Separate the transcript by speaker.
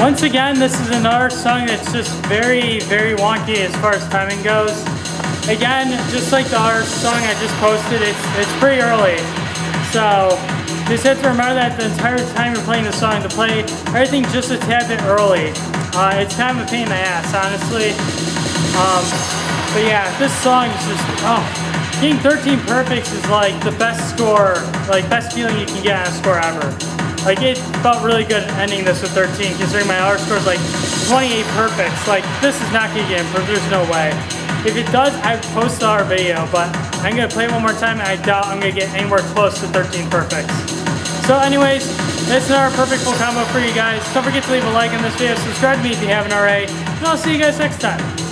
Speaker 1: Once again, this is another song that's just very, very wonky as far as timing goes. Again, just like the other song I just posted, it's, it's pretty early. So just have to remember that the entire time you're playing the song to play everything just a tad bit early. Uh, it's kind of a pain in the ass, honestly. Um, but yeah, this song is just, oh, getting 13 perfects is like the best score, like best feeling you can get on a score ever. Like it felt really good ending this with 13 considering my other score is like 28 perfects. Like this is not gonna get improved, there's no way. If it does, I post our video, but I'm gonna play it one more time and I doubt I'm gonna get anywhere close to 13 perfects. So anyways, that's another perfect full combo for you guys. Don't forget to leave a like on this video, subscribe to me if you haven't already, and I'll see you guys next time.